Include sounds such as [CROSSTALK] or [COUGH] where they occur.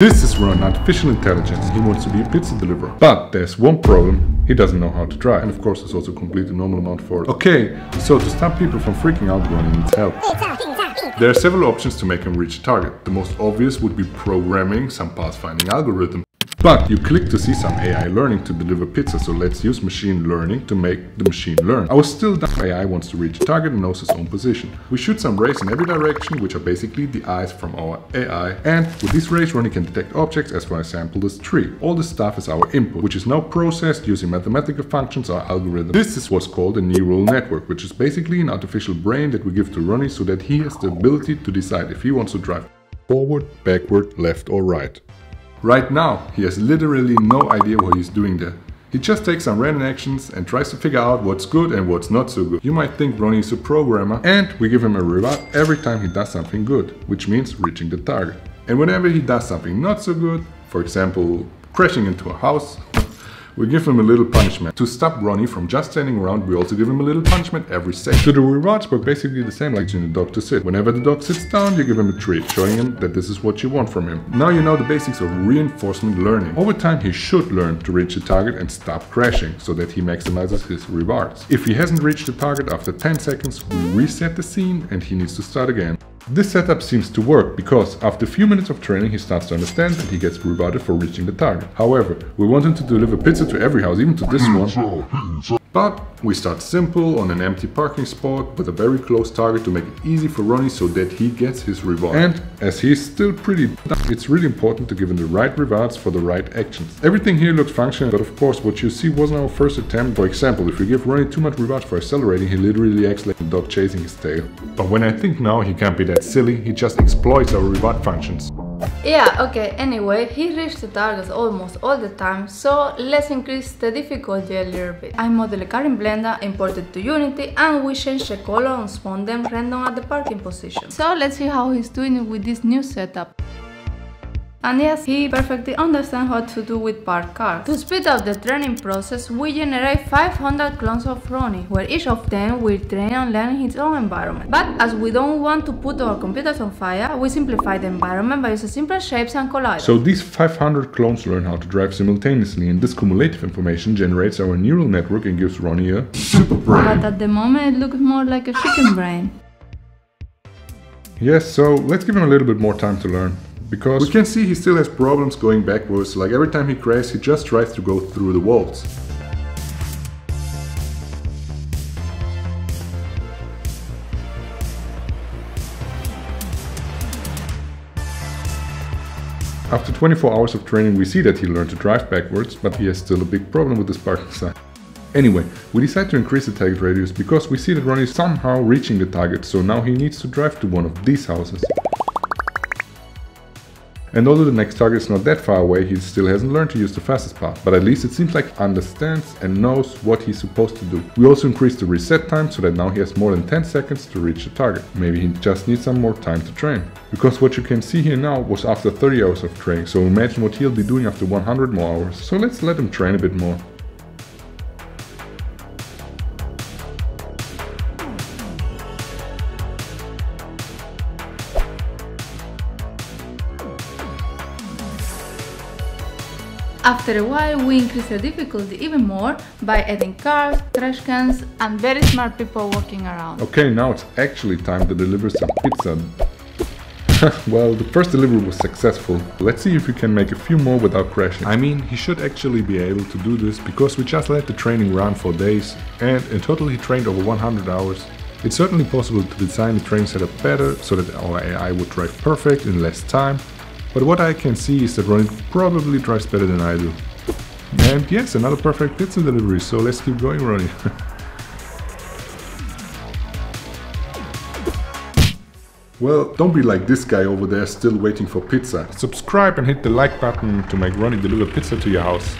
This is Ron, artificial intelligence. He wants to be a pizza deliverer. But there's one problem. He doesn't know how to drive. And of course, it's also completely normal amount for it. Okay, so to stop people from freaking out, Ron needs help. There are several options to make him reach a target. The most obvious would be programming some pathfinding algorithm. But you click to see some AI learning to deliver pizza, so let's use machine learning to make the machine learn. Our still dumb AI wants to reach a target and knows its own position. We shoot some rays in every direction, which are basically the eyes from our AI. And with these rays, Ronnie can detect objects as for example this tree. All this stuff is our input, which is now processed using mathematical functions or algorithms. This is what's called a neural network, which is basically an artificial brain that we give to Ronnie so that he has the ability to decide if he wants to drive forward, backward, left or right. Right now, he has literally no idea what he's doing there. He just takes some random actions and tries to figure out what's good and what's not so good. You might think Ronnie is a programmer and we give him a reward every time he does something good, which means reaching the target. And whenever he does something not so good, for example, crashing into a house, we give him a little punishment. To stop Ronnie from just standing around, we also give him a little punishment every second. So the rewards work basically the same like teaching the dog to sit. Whenever the dog sits down, you give him a treat, showing him that this is what you want from him. Now you know the basics of reinforcement learning. Over time, he should learn to reach the target and stop crashing, so that he maximizes his rewards. If he hasn't reached the target after 10 seconds, we reset the scene and he needs to start again. This setup seems to work because after a few minutes of training he starts to understand and he gets rewarded for reaching the target. However, we want him to deliver pizza to every house, even to this one. But we start simple on an empty parking spot with a very close target to make it easy for Ronnie so that he gets his reward. And as he's still pretty it's really important to give him the right rewards for the right actions. Everything here looks functional, but of course what you see wasn't our first attempt. For example, if we give Ronnie too much rewards for accelerating, he literally acts like a dog chasing his tail. But when I think now, he can't be that silly, he just exploits our reward functions. Yeah, okay, anyway, he reached the targets almost all the time, so let's increase the difficulty a little bit. I modeled a car in Blender, imported to Unity, and we changed the color and spawned them random at the parking position. So let's see how he's doing with this new setup. And yes, he perfectly understands what to do with parked cars. To speed up the training process, we generate 500 clones of Ronnie, where each of them will train and learn his own environment. But as we don't want to put our computers on fire, we simplify the environment by using simple shapes and colliders. So these 500 clones learn how to drive simultaneously and this cumulative information generates our neural network and gives Ronnie a super brain. But at the moment it looks more like a chicken brain. Yes, so let's give him a little bit more time to learn because we can see he still has problems going backwards, like every time he crashes he just tries to go through the walls. After 24 hours of training we see that he learned to drive backwards, but he has still a big problem with his parking sign. Anyway, we decide to increase the target radius because we see that Ronnie is somehow reaching the target, so now he needs to drive to one of these houses. And although the next target is not that far away, he still hasn't learned to use the fastest path, but at least it seems like understands and knows what he's supposed to do. We also increased the reset time so that now he has more than 10 seconds to reach the target. Maybe he just needs some more time to train. Because what you can see here now was after 30 hours of training, so imagine what he'll be doing after 100 more hours. So let's let him train a bit more. After a while, we increase the difficulty even more by adding cars, trash cans, and very smart people walking around. Okay, now it's actually time to deliver some pizza. [LAUGHS] well, the first delivery was successful. Let's see if we can make a few more without crashing. I mean, he should actually be able to do this because we just let the training run for days and in total he trained over 100 hours. It's certainly possible to design the training setup better so that our AI would drive perfect in less time but what I can see is that Ronnie probably drives better than I do. And yes, another perfect pizza delivery, so let's keep going Ronnie. [LAUGHS] well, don't be like this guy over there still waiting for pizza. Subscribe and hit the like button to make Ronnie deliver pizza to your house.